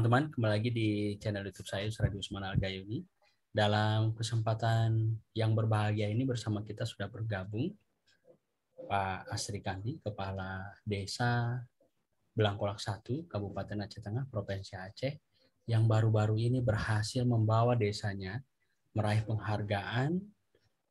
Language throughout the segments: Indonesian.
teman-teman, kembali lagi di channel YouTube saya, Radio Usman Al-Gayuni. Dalam kesempatan yang berbahagia ini bersama kita sudah bergabung Pak Asri Kandi, Kepala Desa Belangkolak 1, Kabupaten Aceh Tengah, Provinsi Aceh, yang baru-baru ini berhasil membawa desanya meraih penghargaan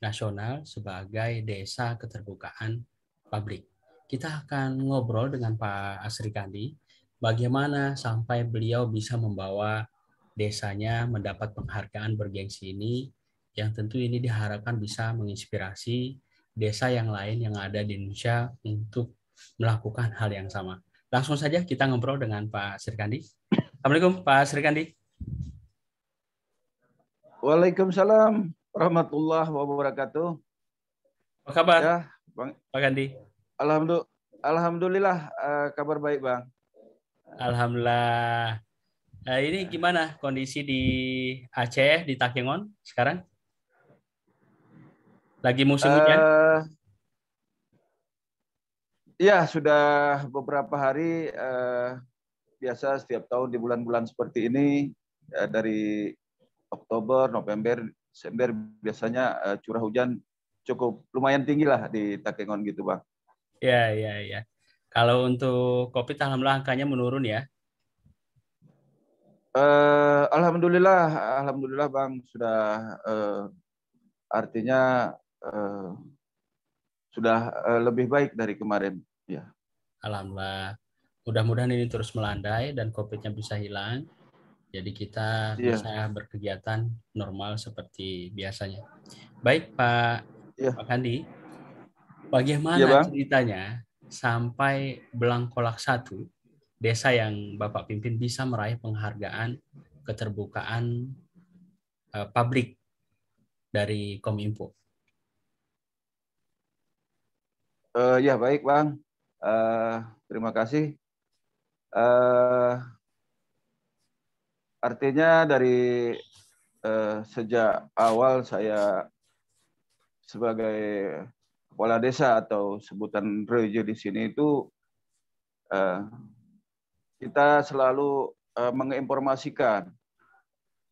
nasional sebagai desa keterbukaan publik. Kita akan ngobrol dengan Pak Asri Kandi bagaimana sampai beliau bisa membawa desanya mendapat penghargaan bergengsi ini yang tentu ini diharapkan bisa menginspirasi desa yang lain yang ada di Indonesia untuk melakukan hal yang sama. Langsung saja kita ngobrol dengan Pak Srikandi. Assalamualaikum Pak Srikandi. Waalaikumsalam warahmatullahi wabarakatuh. Apa kabar? Ya, Bang. Pak Gandhi. Alhamdulillah, Alhamdulillah uh, kabar baik Bang. Alhamdulillah. Nah, ini gimana kondisi di Aceh di Takengon sekarang? Lagi musim hujan? Uh, ya sudah beberapa hari. Uh, biasa setiap tahun di bulan-bulan seperti ini ya, dari Oktober, November, Desember biasanya uh, curah hujan cukup lumayan tinggi lah di Takengon gitu bang. Ya ya ya. Kalau untuk COVID alhamdulillah angkanya menurun ya. Uh, alhamdulillah, alhamdulillah Bang sudah uh, artinya uh, sudah uh, lebih baik dari kemarin ya. Alhamdulillah. Mudah-mudahan ini terus melandai dan COVID-nya bisa hilang. Jadi kita yeah. bisa berkegiatan normal seperti biasanya. Baik Pak yeah. Pak Kandi, bagaimana yeah, ceritanya sampai Belangkolak satu desa yang Bapak pimpin bisa meraih penghargaan keterbukaan uh, publik dari Kominfo. Uh, ya baik Bang, uh, terima kasih. Uh, artinya dari uh, sejak awal saya sebagai kepala desa atau sebutan rejo di sini itu uh, kita selalu uh, menginformasikan.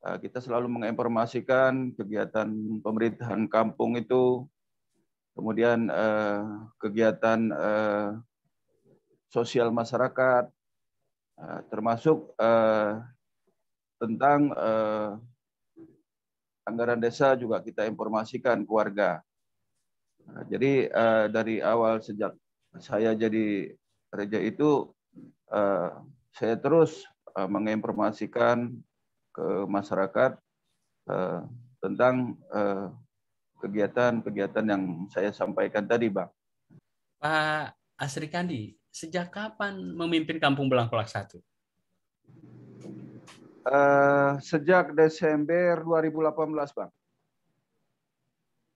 Uh, kita selalu menginformasikan kegiatan pemerintahan kampung itu. Kemudian kegiatan sosial masyarakat termasuk tentang anggaran desa juga kita informasikan ke warga jadi uh, dari awal sejak saya jadi reja itu uh, saya terus uh, menginformasikan ke masyarakat uh, tentang kegiatan-kegiatan uh, yang saya sampaikan tadi, Bang. Pak Asri Kandi, sejak kapan memimpin Kampung Belangkolak satu? Uh, sejak Desember 2018, Bang.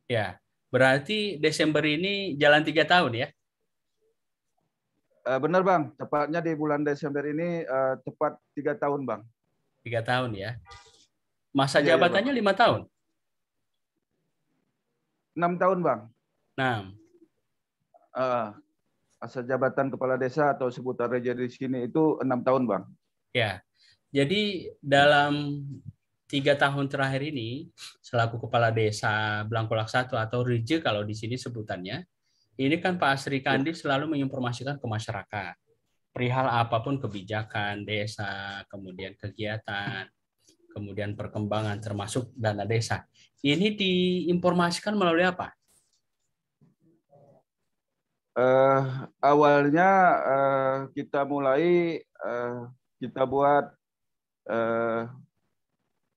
Ya, Berarti Desember ini jalan tiga tahun ya? Uh, benar bang, tepatnya di bulan Desember ini uh, tepat tiga tahun bang. Tiga tahun ya. Masa iya, iya jabatannya lima iya, tahun? Enam tahun bang. Enam. Uh, masa jabatan kepala desa atau sebutan reja di sini itu enam tahun bang. Ya, jadi dalam tiga tahun terakhir ini selaku kepala desa Blangkolak Satu atau Rije kalau di sini sebutannya, ini kan Pak Asri Kandi selalu menginformasikan ke masyarakat perihal apa pun kebijakan desa, kemudian kegiatan, kemudian perkembangan termasuk dana desa. Ini diinformasikan melalui apa? Uh, awalnya uh, kita mulai uh, kita buat uh,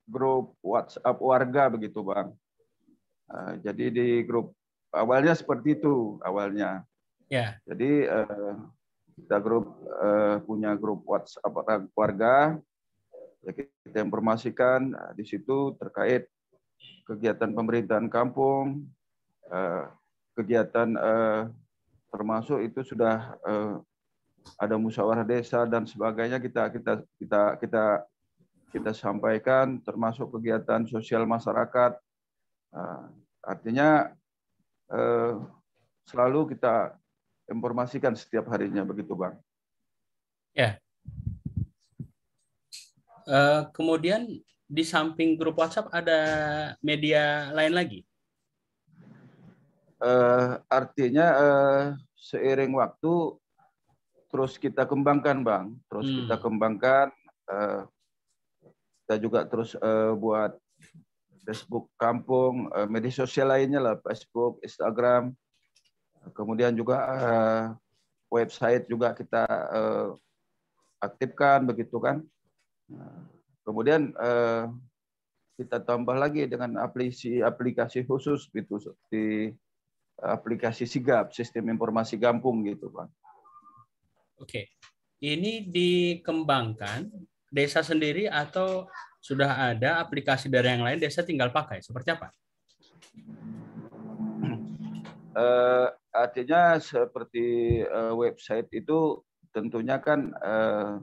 grup WhatsApp warga begitu bang. Uh, jadi di grup awalnya seperti itu awalnya. Ya. Jadi uh, kita grup uh, punya grup WhatsApp warga. Ya, kita informasikan uh, di situ terkait kegiatan pemerintahan kampung, uh, kegiatan uh, termasuk itu sudah uh, ada musyawarah desa dan sebagainya kita kita kita kita kita sampaikan termasuk kegiatan sosial masyarakat. Uh, artinya uh, selalu kita informasikan setiap harinya begitu bang. Ya. Uh, kemudian di samping grup WhatsApp ada media lain lagi? Uh, artinya uh, seiring waktu terus kita kembangkan, bang. Terus hmm. kita kembangkan. Uh, kita juga terus uh, buat Facebook kampung, uh, media sosial lainnya lah, Facebook, Instagram. Kemudian juga uh, website juga kita uh, aktifkan begitu kan. Nah, kemudian uh, kita tambah lagi dengan aplikasi aplikasi khusus gitu di aplikasi Sigap sistem informasi kampung gitu Pak. Oke. Ini dikembangkan desa sendiri atau sudah ada aplikasi dari yang lain desa tinggal pakai seperti apa? Uh, artinya seperti uh, website itu tentunya kan uh,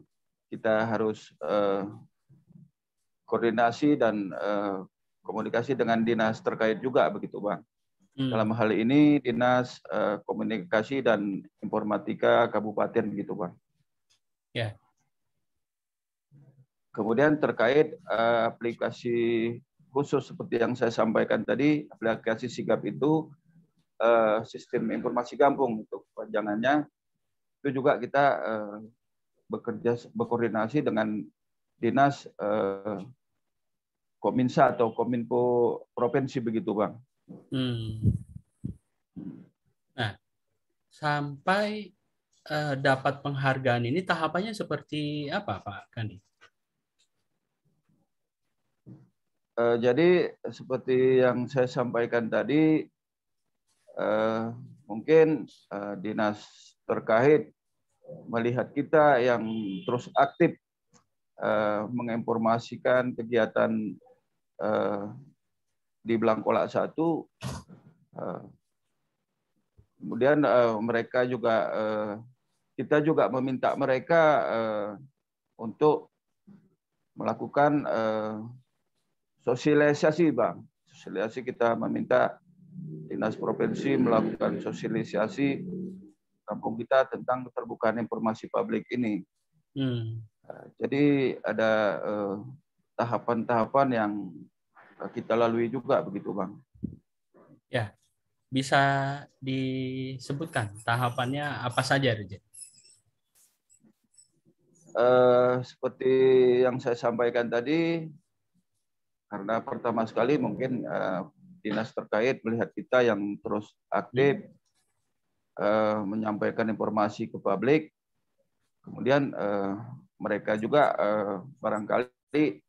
kita harus uh, koordinasi dan uh, komunikasi dengan dinas terkait juga begitu bang. Hmm. Dalam hal ini dinas uh, komunikasi dan informatika kabupaten begitu bang. Ya. Kemudian terkait uh, aplikasi khusus seperti yang saya sampaikan tadi, aplikasi sigap itu uh, sistem informasi kampung untuk panjangannya itu juga kita uh, bekerja berkoordinasi dengan dinas uh, Kominsa atau Kominfo provinsi begitu, Bang. Hmm. Nah, sampai uh, dapat penghargaan ini tahapannya seperti apa, Pak Kandi? Uh, jadi seperti yang saya sampaikan tadi, uh, mungkin uh, dinas terkait melihat kita yang terus aktif uh, menginformasikan kegiatan uh, di Blangkolak satu uh, kemudian uh, mereka juga uh, kita juga meminta mereka uh, untuk melakukan uh, sosialisasi bang sosialisasi kita meminta dinas provinsi melakukan sosialisasi kampung kita tentang keterbukaan informasi publik ini hmm. jadi ada tahapan-tahapan uh, yang kita lalui juga begitu bang. Ya, bisa disebutkan tahapannya apa saja, Rija? Uh, seperti yang saya sampaikan tadi, karena pertama sekali mungkin uh, dinas terkait melihat kita yang terus aktif uh, menyampaikan informasi ke publik, kemudian uh, mereka juga uh, barangkali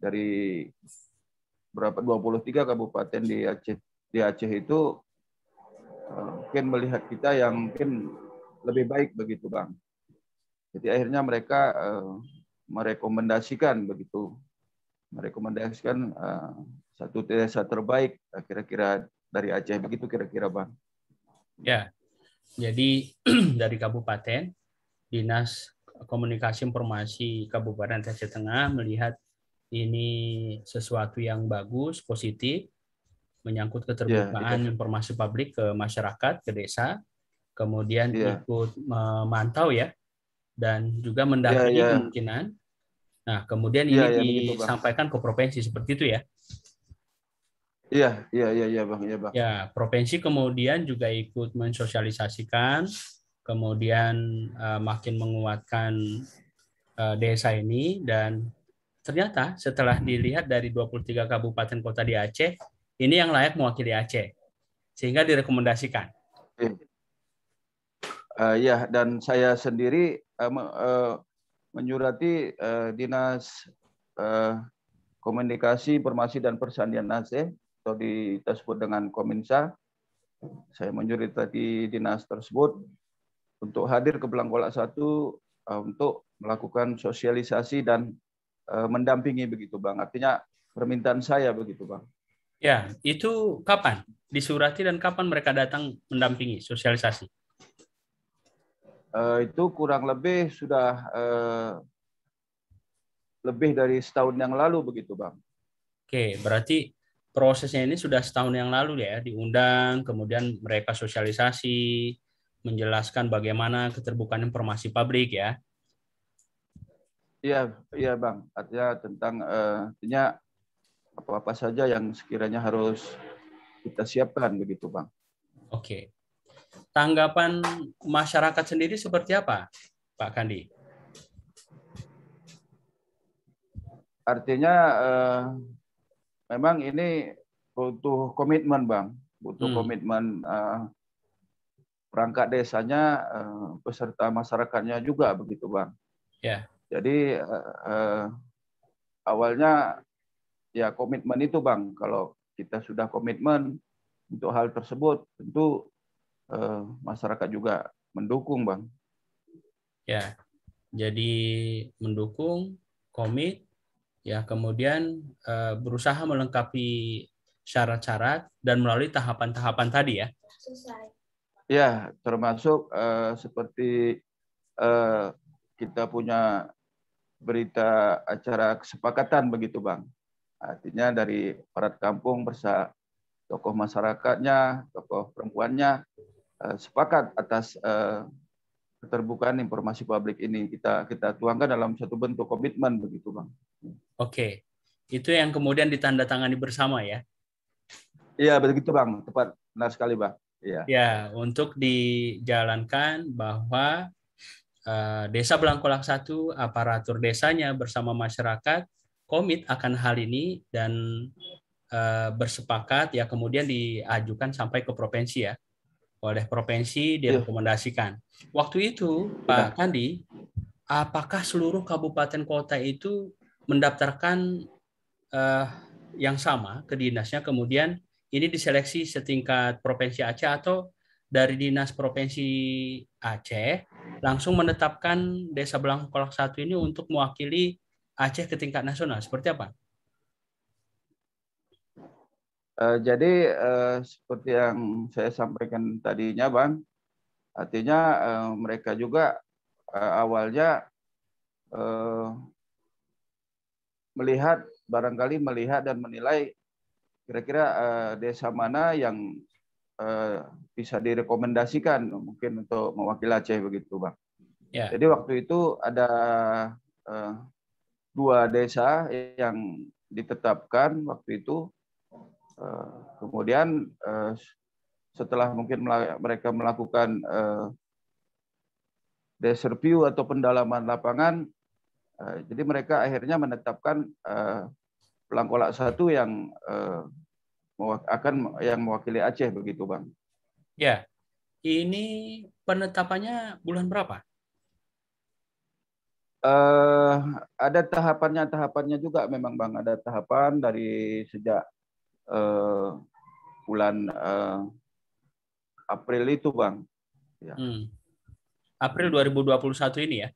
dari berapa 23 kabupaten di Aceh di Aceh itu uh, mungkin melihat kita yang mungkin lebih baik begitu bang. Jadi akhirnya mereka uh, merekomendasikan begitu, merekomendasikan uh, satu desa terbaik kira-kira dari Aceh begitu kira-kira bang. Ya, jadi dari kabupaten dinas komunikasi informasi Kabupaten Aceh Tengah melihat ini sesuatu yang bagus, positif, menyangkut keterbukaan yeah, informasi publik ke masyarakat, ke desa, kemudian yeah. ikut memantau ya, dan juga mendampingi yeah, yeah. kemungkinan. Nah, kemudian yeah, ini yeah, disampaikan ke provinsi seperti itu ya? Iya, iya, iya, iya, bang, iya, bang. Ya, provinsi kemudian juga ikut mensosialisasikan, kemudian uh, makin menguatkan uh, desa ini dan ternyata setelah dilihat dari 23 kabupaten kota di Aceh, ini yang layak mewakili Aceh. Sehingga direkomendasikan. Uh, ya, dan saya sendiri uh, uh, menyurati uh, Dinas uh, Komunikasi, Informasi, dan Persandian Aceh, atau disebut dengan Kominsa. Saya menyurati dinas tersebut untuk hadir ke Belangkolak 1 uh, untuk melakukan sosialisasi dan Eh, mendampingi begitu bang. Artinya permintaan saya begitu bang. Ya, itu kapan disurati dan kapan mereka datang mendampingi sosialisasi? Uh, itu kurang lebih sudah uh, lebih dari setahun yang lalu begitu bang. Oke, berarti prosesnya ini sudah setahun yang lalu ya, diundang, kemudian mereka sosialisasi, menjelaskan bagaimana keterbukaan informasi publik ya. Iya, iya bang. Artinya tentang uh, artinya apa-apa saja yang sekiranya harus kita siapkan begitu bang. Oke. Tanggapan masyarakat sendiri seperti apa, Pak Kandi? Artinya uh, memang ini butuh komitmen bang, butuh hmm. komitmen uh, perangkat desanya, uh, peserta masyarakatnya juga begitu bang. Ya. Jadi uh, uh, awalnya ya komitmen itu bang. Kalau kita sudah komitmen untuk hal tersebut, tentu uh, masyarakat juga mendukung bang. Ya. Jadi mendukung, komit, ya kemudian uh, berusaha melengkapi syarat-syarat dan melalui tahapan-tahapan tadi ya. Ya, termasuk uh, seperti kita punya berita acara kesepakatan begitu Bang. Artinya dari parat kampung bersama tokoh masyarakatnya, tokoh perempuannya sepakat atas uh, keterbukaan informasi publik ini kita kita tuangkan dalam satu bentuk komitmen begitu Bang. Oke. Itu yang kemudian ditandatangani bersama ya. Iya begitu bang, tepat benar sekali bang. Iya. Ya untuk dijalankan bahwa uh, Desa Belangkolak satu aparatur desanya bersama masyarakat komit akan hal ini dan uh, bersepakat ya kemudian diajukan sampai ke provinsi ya oleh provinsi iya. direkomendasikan. Waktu itu Pak ya. Kandi, apakah seluruh kabupaten kota itu mendaftarkan uh, yang sama ke dinasnya kemudian ini diseleksi setingkat Provinsi Aceh atau dari Dinas Provinsi Aceh langsung menetapkan Desa Belangkolak satu ini untuk mewakili Aceh ke tingkat nasional. Seperti apa? Uh, jadi uh, seperti yang saya sampaikan tadinya, Bang, artinya uh, mereka juga uh, awalnya uh, melihat barangkali melihat dan menilai kira-kira uh, desa mana yang uh, bisa direkomendasikan mungkin untuk mewakili Aceh begitu bang. Yeah. Jadi waktu itu ada uh, dua desa yang ditetapkan waktu itu. Uh, kemudian uh, setelah mungkin mereka melakukan uh, review atau pendalaman lapangan, jadi mereka akhirnya menetapkan Pelangkolak satu yang akan yang mewakili Aceh begitu bang. Ya, ini penetapannya bulan berapa? Uh, ada tahapannya tahapannya juga memang bang ada tahapan dari sejak uh, bulan uh, April itu bang. Ya. Hmm. April 2021 ini ya?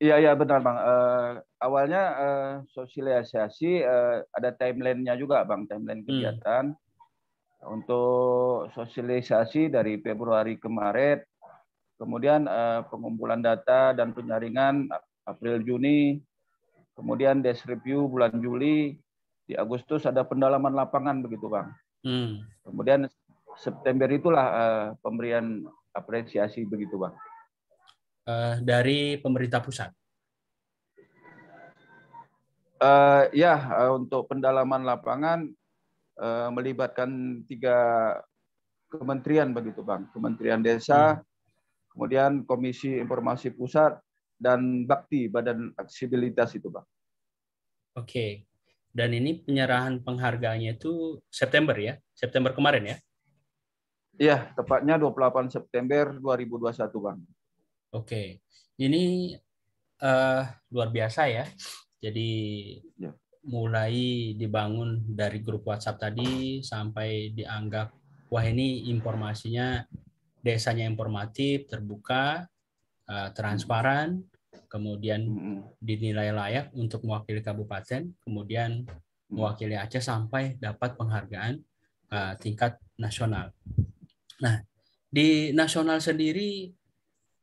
Iya iya benar bang. Uh, awalnya uh, sosialisasi uh, ada timelinenya juga bang, timeline hmm. kegiatan hmm. untuk sosialisasi dari Februari kemarin, kemudian uh, pengumpulan data dan penyaringan April Juni, kemudian des review bulan Juli, di Agustus ada pendalaman lapangan begitu bang. Hmm. Kemudian September itulah uh, pemberian apresiasi begitu bang uh, dari pemerintah pusat? Uh, ya, uh, untuk pendalaman lapangan uh, melibatkan tiga kementerian begitu bang, Kementerian Desa, hmm. kemudian Komisi Informasi Pusat dan Bakti Badan Aksibilitas itu bang. Oke, dan ini penyerahan penghargaannya itu September ya, September kemarin ya? Iya, tepatnya 28 September 2021 bang. Oke, ini uh, luar biasa ya. Jadi ya. mulai dibangun dari grup WhatsApp tadi sampai dianggap wah ini informasinya desanya informatif, terbuka, uh, transparan, kemudian dinilai layak untuk mewakili kabupaten, kemudian mewakili Aceh sampai dapat penghargaan uh, tingkat nasional. Nah, di nasional sendiri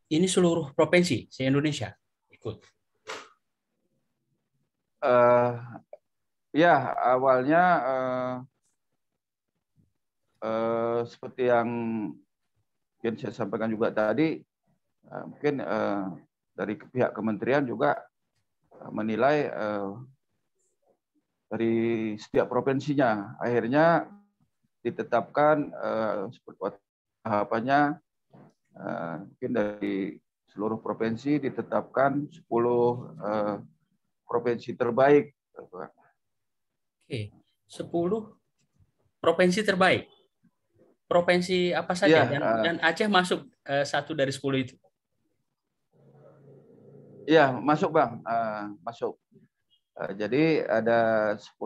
ini seluruh provinsi se Indonesia ikut? Uh, ya awalnya uh, uh, seperti yang mungkin saya sampaikan juga tadi, uh, mungkin uh, dari pihak kementerian juga menilai dari setiap provinsinya. Akhirnya ditetapkan seperti tahapannya mungkin dari seluruh provinsi ditetapkan 10 provinsi terbaik. Oke, 10 provinsi terbaik. Provinsi apa saja? Ya, dan, uh, dan Aceh masuk uh, satu dari 10 itu. Iya, masuk Bang. Uh, masuk. Uh, jadi ada 10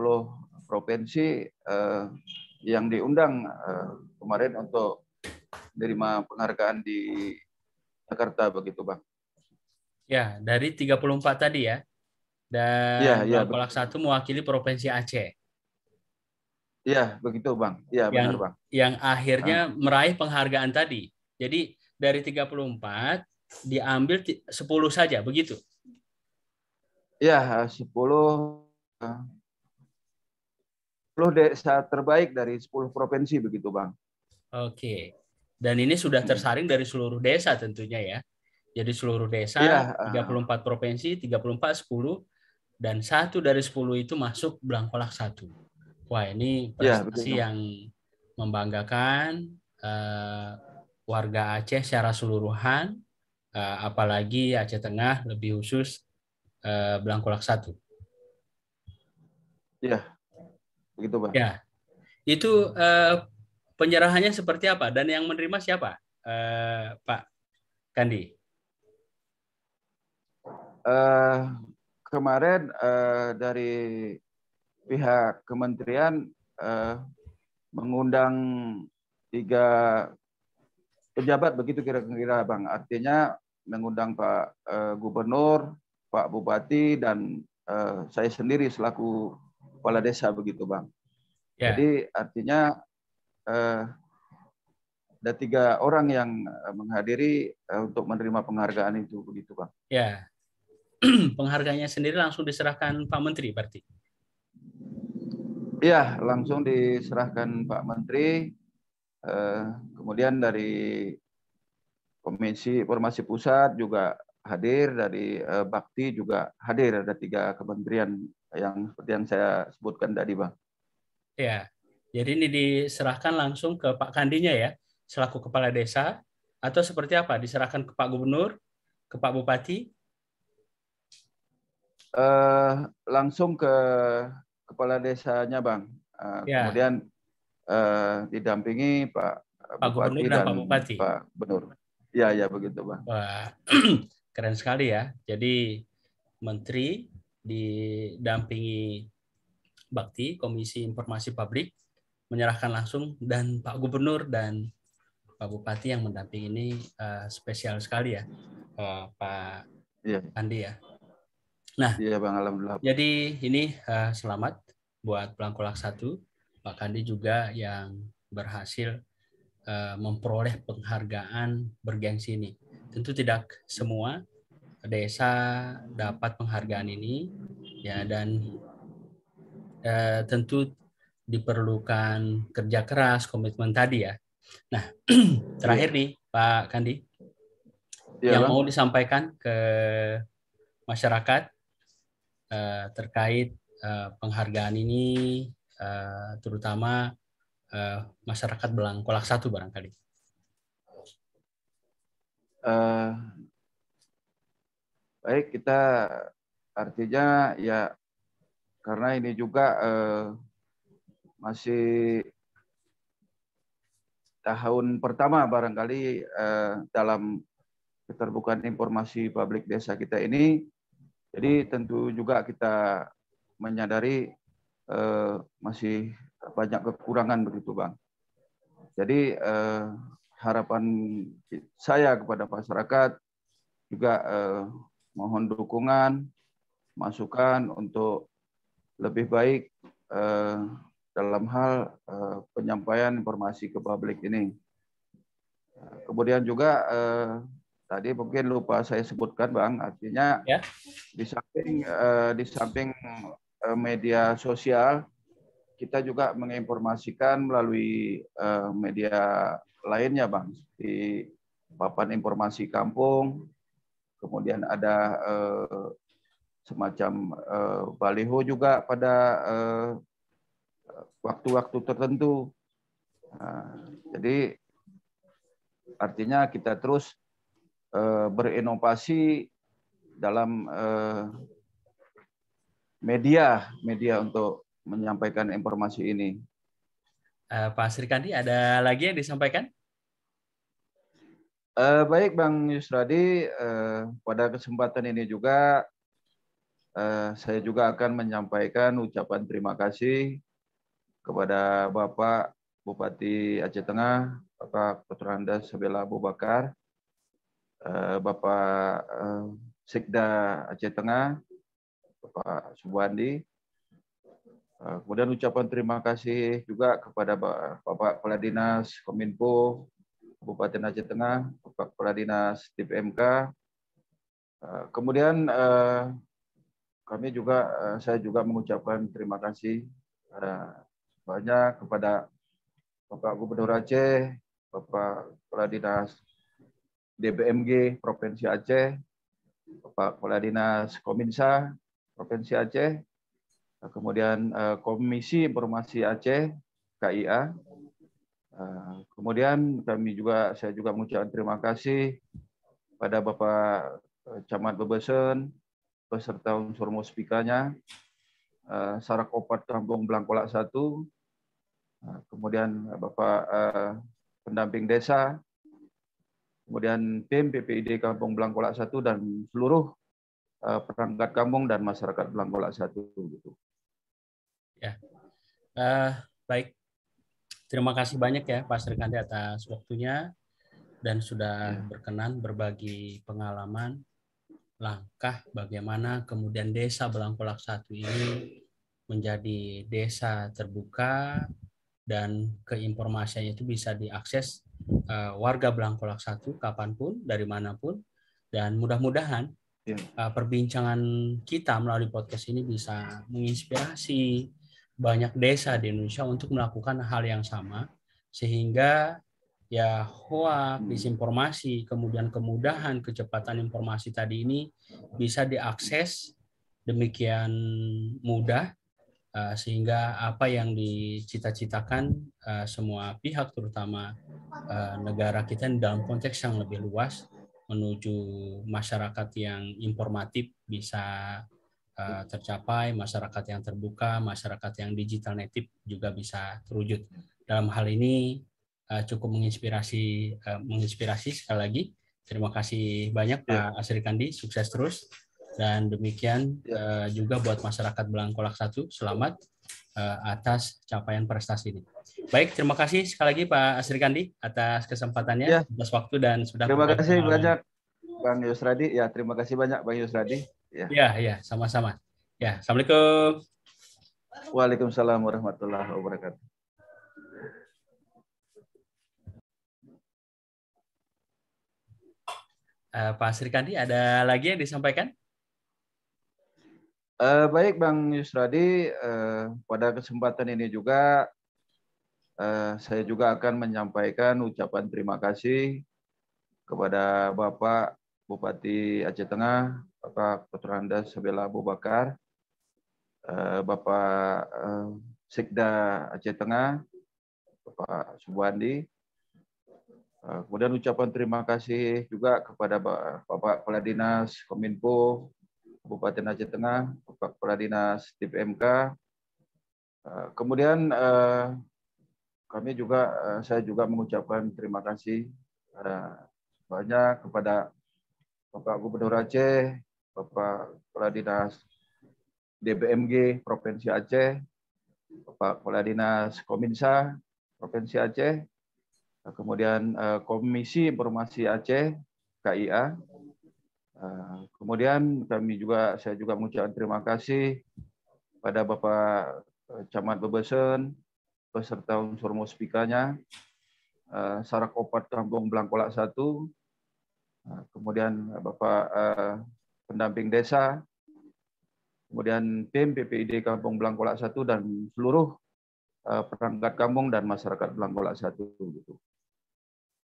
provinsi uh, yang diundang uh, kemarin untuk menerima penghargaan di Jakarta begitu Bang. Ya, dari 34 tadi ya. Dan ya, ya, Kolak satu mewakili Provinsi Aceh. Iya, begitu Bang. Iya, benar Bang. Yang akhirnya ah. meraih penghargaan tadi. Jadi dari 34 diambil 10 saja, begitu? Iya, 10 10 desa terbaik dari 10 provinsi begitu, Bang. Oke. Dan ini sudah tersaring dari seluruh desa tentunya ya. Jadi seluruh desa, ya, 34 provinsi, 34 10 dan satu dari sepuluh itu masuk Blangkolak satu. Wah ini iya, prestasi ya, yang membanggakan uh, warga Aceh secara keseluruhan, uh, apalagi Aceh Tengah lebih khusus uh, Blangkolak satu. Iya, begitu pak. Ya, itu uh, penyerahannya seperti apa dan yang menerima siapa, Pak Kandi? Uh, kemarin uh, dari pihak kementerian uh, mengundang tiga pejabat begitu kira-kira bang artinya mengundang Pak uh, Gubernur, Pak Bupati dan uh, saya sendiri selaku kepala desa begitu bang. Yeah. Jadi artinya uh, ada tiga orang yang menghadiri uh, untuk menerima penghargaan itu begitu bang. Ya, penghargaannya sendiri langsung diserahkan Pak Menteri berarti? Iya, langsung diserahkan Pak Menteri. Eh, kemudian dari Komisi Informasi Pusat juga hadir, dari eh, Bakti juga hadir. Ada tiga kementerian yang seperti yang saya sebutkan tadi, Bang. Ya, jadi ini diserahkan langsung ke Pak Kandinya ya, selaku Kepala Desa, atau seperti apa? Diserahkan ke Pak Gubernur, ke Pak Bupati, uh, langsung ke kepala desanya bang. Uh, ya. Kemudian uh, didampingi Pak, Pak Bupati dan Pak Bupati. Pak Benur. Ya ya begitu bang. Wah, keren sekali ya. Jadi Menteri didampingi Bakti Komisi Informasi Publik menyerahkan langsung dan Pak Gubernur dan Pak Bupati yang mendampingi ini uh, spesial sekali ya uh, Pak ya. Andi ya. Nah, iya Bang Alhamdulillah. Jadi ini uh, selamat buat Pelangkolak satu, Pak Kandi juga yang berhasil memperoleh penghargaan bergengsi ini. Tentu tidak semua desa dapat penghargaan ini, ya dan uh, tentu diperlukan kerja keras, komitmen tadi ya. Nah, terakhir iya. nih Pak Kandi, ya, yang bang. mau disampaikan ke masyarakat uh, terkait uh, penghargaan ini, uh, terutama uh, masyarakat Belang Kolak satu barangkali. Uh, baik, kita artinya ya karena ini juga uh, masih tahun pertama barangkali uh, dalam keterbukaan informasi publik desa kita ini jadi tentu juga kita menyadari eh, masih banyak kekurangan begitu bang. Jadi eh, harapan saya kepada masyarakat juga eh, mohon dukungan, masukan untuk lebih baik eh, dalam hal eh, penyampaian informasi ke publik ini. Kemudian juga eh, tadi mungkin lupa saya sebutkan bang artinya ya. di samping uh, di samping uh, media sosial kita juga menginformasikan melalui uh, media lainnya bang di papan informasi kampung kemudian ada uh, semacam uh, baliho juga pada waktu-waktu uh, tertentu. Nah, jadi artinya kita terus uh, berinovasi dalam uh, media media untuk menyampaikan informasi ini. Uh, Pak Srikandi, ada lagi yang disampaikan? Uh, baik Bang Yusradi, uh, pada kesempatan ini juga uh, saya juga akan menyampaikan ucapan terima kasih kepada Bapak Bupati Aceh Tengah, Bapak Putranda Sabela Abu Bakar, uh, Bapak uh, Sekda Aceh Tengah, Bapak Subandi, kemudian ucapan terima kasih juga kepada Bapak Kepala Dinas Kominfo Kabupaten Aceh Tengah, Bapak Kepala Dinas DPMK. Eh, kemudian eh, kami juga saya juga mengucapkan terima kasih banyak kepada Bapak Gubernur Aceh, Bapak Kepala Dinas DBMG Provinsi Aceh, Bapak Kepala Dinas Kominsa Provinsi Aceh, kemudian eh, Komisi Informasi Aceh KIA. Eh, kemudian kami juga saya juga mengucapkan terima kasih pada Bapak eh, Camat Bebesen beserta unsur muspikanya, Sarak Opat Kampung Blangkolak 1, kemudian Bapak pendamping desa, kemudian tim PPID Kampung Blangkolak 1 dan seluruh perangkat kampung dan masyarakat Blangkolak 1 gitu. Ya, uh, baik. Terima kasih banyak ya Pak Srikandi atas waktunya dan sudah ya. berkenan berbagi pengalaman langkah bagaimana kemudian desa Belangkolak satu ini menjadi desa terbuka dan keinformasiannya itu bisa diakses uh, warga Belangkolak satu kapan pun dari mana pun dan mudah-mudahan ya. uh, perbincangan kita melalui podcast ini bisa menginspirasi banyak desa di Indonesia untuk melakukan hal yang sama sehingga ya hoax, hmm. disinformasi, kemudian kemudahan, kecepatan informasi tadi ini bisa diakses demikian mudah uh, sehingga apa yang dicita-citakan uh, semua pihak terutama uh, negara kita dalam konteks yang lebih luas menuju masyarakat yang informatif bisa Eh, tercapai, masyarakat yang terbuka, masyarakat yang digital native juga bisa terwujud. Dalam hal ini eh, cukup menginspirasi eh, menginspirasi sekali lagi. Terima kasih banyak ya. Pak Asri Kandi, sukses terus. Dan demikian ya. juga buat masyarakat Belangkolak satu, selamat atas capaian prestasi ini. Baik, terima kasih sekali lagi Pak Asri Kandi atas kesempatannya, ya. atas waktu dan sudah. Terima kasih banyak Bang Yusradi. Ya, terima kasih banyak Bang Yusradi. Ya, ya, ya sama-sama. Ya, assalamualaikum. Waalaikumsalam warahmatullahi wabarakatuh. Uh, Pak Srikandi, ada lagi yang disampaikan? Uh, baik, Bang Yusradi. Uh, pada kesempatan ini juga uh, saya juga akan menyampaikan ucapan terima kasih kepada Bapak Bupati Aceh Tengah, Bapak Putranda Sabela Abu Bakar, eh, Bapak eh, Sekda Aceh Tengah, Bapak Subandi. Eh, kemudian ucapan terima kasih juga kepada Bapak Kepala Dinas Kominfo Kabupaten Aceh Tengah, Bapak Kepala Dinas DPMK. Kemudian kami juga saya juga mengucapkan terima kasih banyak kepada Bapak Gubernur Aceh, Bapak Kepala Dinas DBMG Provinsi Aceh, Bapak Kepala Dinas Kominsa Provinsi Aceh, kemudian eh, Komisi Informasi Aceh KIA, eh, kemudian kami juga saya juga mengucapkan terima kasih pada Bapak eh, Camat Bebesen beserta unsur muspikanya, Sarak Opat Kampung Blangkolak 1, kemudian Bapak pendamping desa, kemudian tim PPID Kampung Belangkolak 1 dan seluruh uh, perangkat kampung dan masyarakat Belangkolak 1 gitu.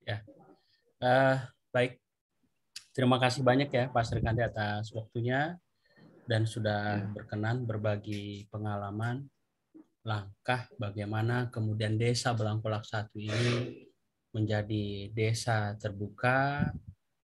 Ya. Uh, baik. Terima kasih banyak ya Pak Serikandi atas waktunya dan sudah ya. berkenan berbagi pengalaman langkah bagaimana kemudian desa Belangkolak satu ini menjadi desa terbuka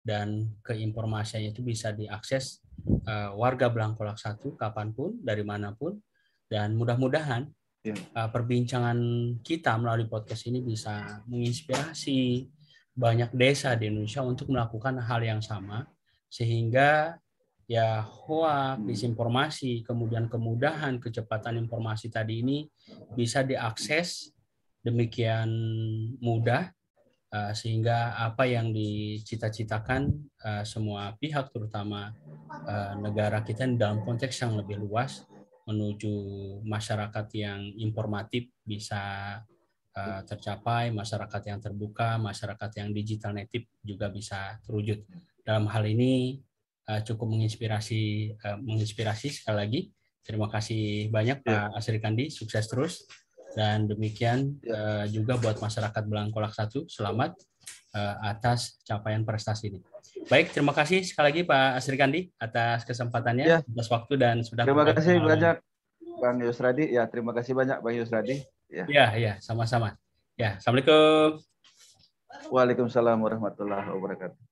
dan keinformasiannya itu bisa diakses uh, warga Belangkolak satu kapan pun dari mana pun dan mudah-mudahan yeah. uh, perbincangan kita melalui podcast ini bisa menginspirasi banyak desa di Indonesia untuk melakukan hal yang sama sehingga ya hoax, hmm. disinformasi, kemudian kemudahan kecepatan informasi tadi ini bisa diakses demikian mudah sehingga apa yang dicita-citakan uh, semua pihak terutama uh, negara kita dalam konteks yang lebih luas menuju masyarakat yang informatif bisa tercapai, masyarakat yang terbuka, masyarakat yang digital native juga bisa terwujud. Dalam hal ini cukup menginspirasi menginspirasi sekali lagi. Terima kasih banyak ya. Pak Asri Kandi, sukses terus dan demikian ya. uh, juga buat masyarakat Belangkolak satu selamat uh, atas capaian prestasi ini. Baik, terima kasih sekali lagi Pak Asri Kandi atas kesempatannya, ya. atas waktu dan sudah. Terima kasih banyak Bang Yusradi. Ya, terima kasih banyak Bang Yusradi. Ya, ya, ya sama-sama. Ya, assalamualaikum. Waalaikumsalam warahmatullahi wabarakatuh.